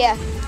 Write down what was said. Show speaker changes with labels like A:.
A: Yeah.